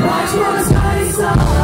watch my sky so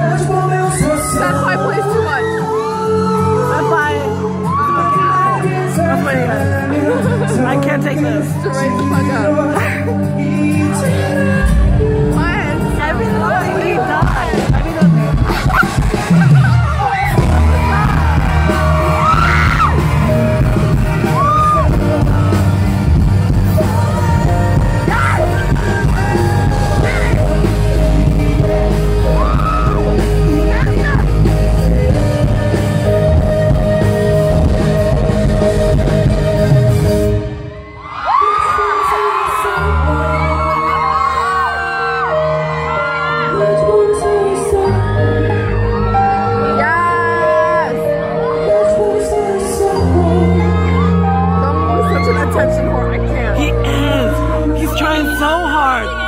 I plays too much. I can't take this. Just the fuck up. hard.